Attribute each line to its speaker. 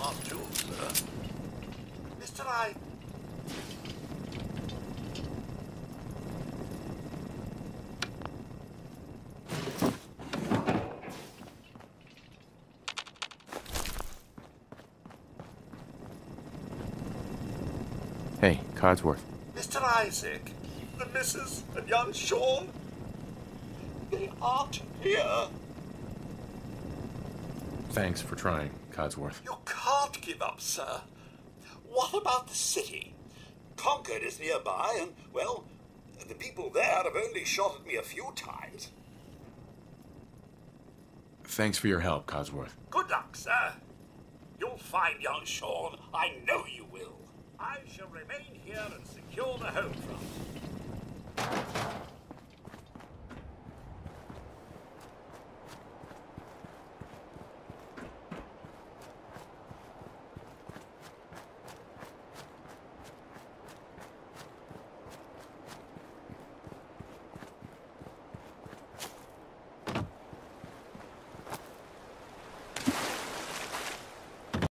Speaker 1: Sir. Mr. I. Hey, Codsworth.
Speaker 2: Mr. Isaac, the Mrs. and young Shaun, they aren't here.
Speaker 1: Thanks for trying, Codsworth.
Speaker 2: You can't give up, sir. What about the city? Concord is nearby, and, well, the people there have only shot at me a few times.
Speaker 1: Thanks for your help, Codsworth.
Speaker 2: Good luck, sir. You'll find young Shaun. I know you will. I shall remain here and secure the home front.